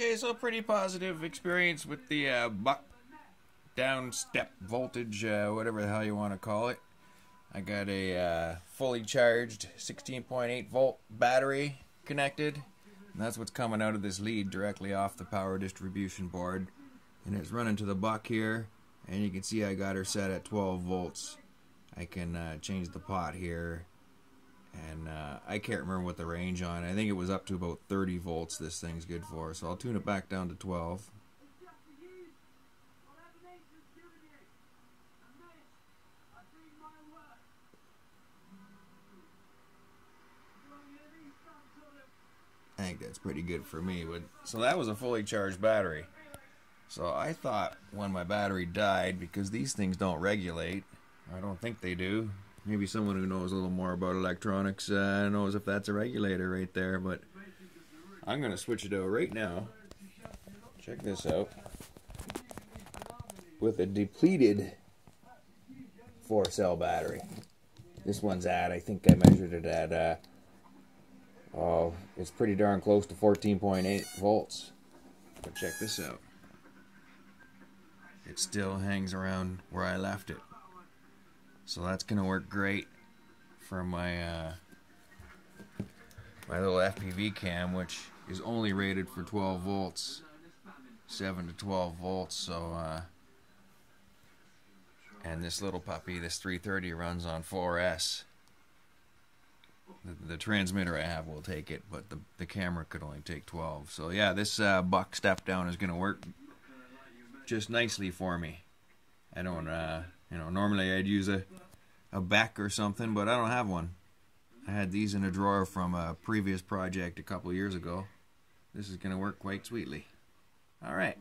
Okay, so pretty positive experience with the uh, buck down step voltage, uh, whatever the hell you want to call it. I got a uh, fully charged 16.8 volt battery connected. And that's what's coming out of this lead directly off the power distribution board. And it's running to the buck here. And you can see I got her set at 12 volts. I can uh, change the pot here. And uh, I can't remember what the range on. I think it was up to about 30 volts this thing's good for. So I'll tune it back down to 12. I think that's pretty good for me. But so that was a fully charged battery. So I thought when my battery died, because these things don't regulate, I don't think they do. Maybe someone who knows a little more about electronics uh, knows if that's a regulator right there. But I'm gonna switch it out right now. Check this out. With a depleted four cell battery. This one's at, I think I measured it at uh, Oh, it's pretty darn close to 14.8 volts. But check this out. It still hangs around where I left it. So that's going to work great for my uh, my little FPV cam, which is only rated for 12 volts. 7 to 12 volts, so uh, and this little puppy, this 330 runs on 4S the, the, transmitter I have will take it, but the, the camera could only take 12. So yeah, this uh, buck step down is going to work just nicely for me. I don't, uh, you know, normally I'd use a, a BEC or something, but I don't have one. I had these in a drawer from a previous project a couple years ago. This is going to work quite sweetly. All right.